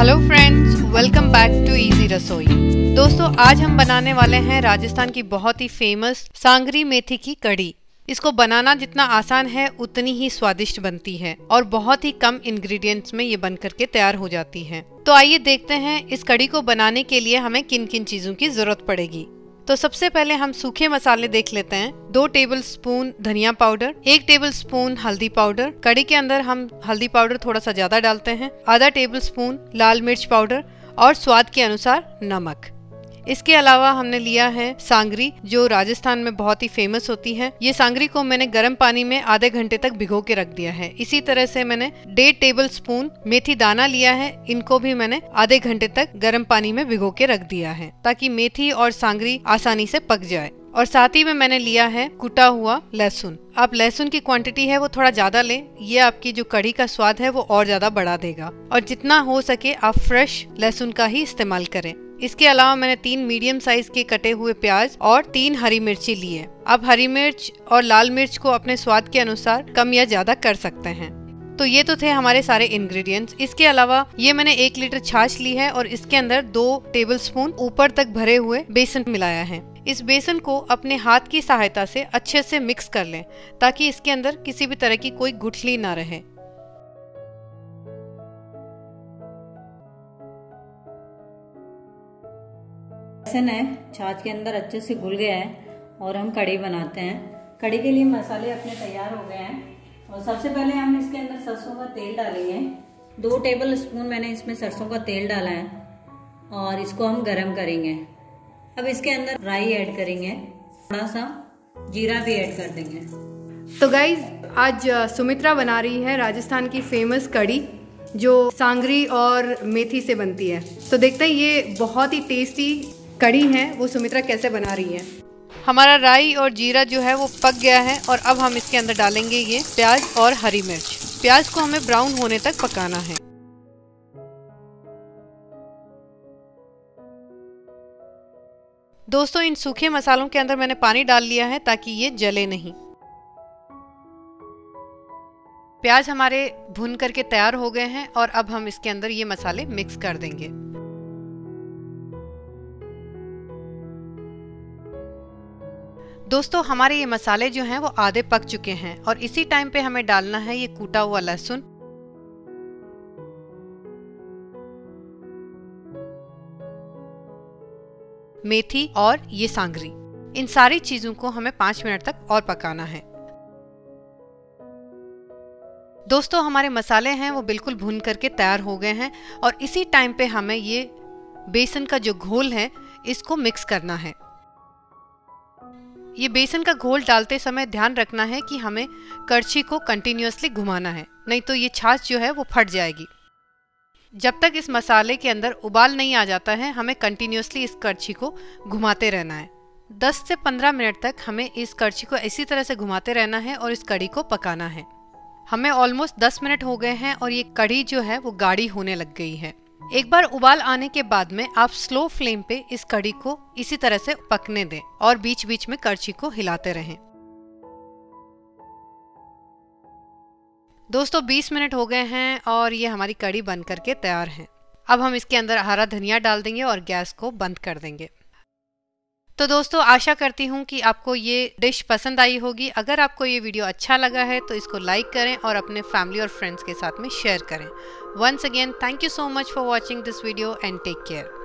Hello friends welcome back to easy Rasoi दोस्तों, आज हम बनाने वाले हैं राजस्थान की बहुत ही फ़ेमस सांगरी मेथी की कड़ी इसको बनाना जितना आसान है, उतनी ही स्वादिष्ट बनती है और बहुत ही कम इंग्रेडिएंट्स में ये बन करके तैयार हो जाती है। तो आइए देखते हैं, इस कड़ी को बनाने के लिए हमें किन किन चीज़ों की ज़रूरत पड़ेगी। तो सबसे पहले हम सूखे मसाले देख लेते हैं। दो टेबल स्पून धनिया पाउडर एक टेबल स्पून हल्दी पाउडर कड़ी के अंदर हम हल्दी पाउडर थोड़ा सा ज़्यादा डालते हैं। आधा टेबल स्पून लाल मिर्च पाउडर और स्वाद के अनुसार नमक। इसके अलावा हमने लिया है सांगरी, जो राजस्थान में बहुत ही फ़ेमस होती है। ये सांगरी को मैंने गर्म पानी में आधे घंटे तक भिगो के रख दिया है। इसी तरह से मैंने डेढ़ टेबल स्पून मेथी दाना लिया है। इनको भी मैंने आधे घंटे तक गर्म पानी में भिगो के रख दिया है, ताकि मेथी और सांगरी आसानी से पक जाए। और साथ ही में मैंने लिया है कुटा हुआ लहसुन। आप लहसुन की क्वांटिटी है वो थोड़ा ज़्यादा लें। ये आपकी जो कढ़ी का स्वाद है वो और ज़्यादा बढ़ा देगा। और जितना हो सके आप फ्रेश लहसुन का ही इस्तेमाल करें। इसके अलावा मैंने तीन मीडियम साइज़ के कटे हुए प्याज और तीन हरी मिर्ची ली है। आप हरी मिर्च और लाल मिर्च को अपने स्वाद के अनुसार कम या ज़्यादा कर सकते हैं। तो ये तो थे हमारे सारे इंग्रेडिएंट्स इसके अलावा ये मैंने एक लीटर छाछ ली है और इसके अंदर दो टेबल स्पून ऊपर तक भरे हुए बेसन मिलाया है। इस बेसन को अपने हाथ की सहायता से अच्छे से मिक्स कर लें, ताकि इसके अंदर किसी भी तरह की कोई गुठली ना रहे। बेसन है, छाछ के अंदर अच्छे से घुल गया है और हम कड़ी बनाते हैं। कड़ी के लिए मसाले अपने तैयार हो गए हैं। और सबसे पहले हम इसके अंदर सरसों का तेल डालेंगे। दो टेबल स्पून मैंने इसमें सरसों का तेल डाला है और इसको हम गरम करेंगे। अब इसके अंदर राई ऐड करेंगे। थोड़ा सा जीरा भी ऐड कर देंगे। तो गाइज़ आज सुमित्रा बना रही है राजस्थान की फ़ेमस कड़ी जो सांगरी और मेथी से बनती है। तो देखते हैं, ये बहुत ही टेस्टी कड़ी है, वो सुमित्रा कैसे बना रही है? हमारा राई और जीरा जो है वो पक गया है और अब हम इसके अंदर डालेंगे ये प्याज और हरी मिर्च। प्याज को हमें ब्राउन होने तक पकाना है। दोस्तों, इन सूखे मसालों के अंदर मैंने पानी डाल लिया है ताकि ये जले नहीं। प्याज हमारे भुन करके तैयार हो गए हैं और अब हम इसके अंदर ये मसाले मिक्स कर देंगे। दोस्तों, हमारे ये मसाले जो हैं वो आधे पक चुके हैं और इसी टाइम पे हमें डालना है ये कूटा हुआ लहसुन। मेथी और ये सांगरी। इन सारी चीज़ों को हमें पाँच मिनट तक और पकाना है। दोस्तों, हमारे मसाले हैं वो बिल्कुल भून करके तैयार हो गए हैं और इसी टाइम पे हमें ये बेसन का जो घोल है, इसको मिक्स करना है। ये बेसन का घोल डालते समय ध्यान रखना है कि हमें करछी को कंटिन्यूसली घुमाना है, नहीं तो ये छाछ जो है वो फट जाएगी। जब तक इस मसाले के अंदर उबाल नहीं आ जाता है, हमें कंटिन्यूसली इस करछी को घुमाते रहना है। 10 से 15 मिनट तक हमें इस करछी को इसी तरह से घुमाते रहना है और इस कड़ी को पकाना है। हमें ऑलमोस्ट 10 मिनट हो गए हैं और ये कड़ी जो है वो गाढ़ी होने लग गई है। एक बार उबाल आने के बाद में आप स्लो फ्लेम पे इस कड़ी को इसी तरह से पकने दें और बीच बीच में करछी को हिलाते रहें। दोस्तों 20 मिनट हो गए हैं और ये हमारी कड़ी बन करके तैयार है। अब हम इसके अंदर हरा धनिया डाल देंगे और गैस को बंद कर देंगे। तो दोस्तों, आशा करती हूँ कि आपको ये डिश पसंद आई होगी। अगर आपको ये वीडियो अच्छा लगा है तो इसको लाइक करें और अपने फैमिली और फ्रेंड्स के साथ में शेयर करें। Once again, thank you so much for watching this video and take care.